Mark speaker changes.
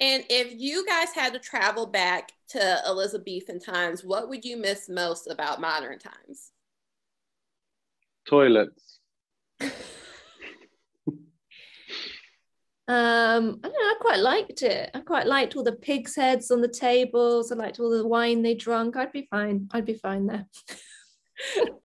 Speaker 1: And if you guys had to travel back to Elizabethan times, what would you miss most about modern times?
Speaker 2: Toilets.
Speaker 3: Um, I don't know. I quite liked it. I quite liked all the pigs' heads on the tables. I liked all the wine they drank. I'd be fine. I'd be fine there.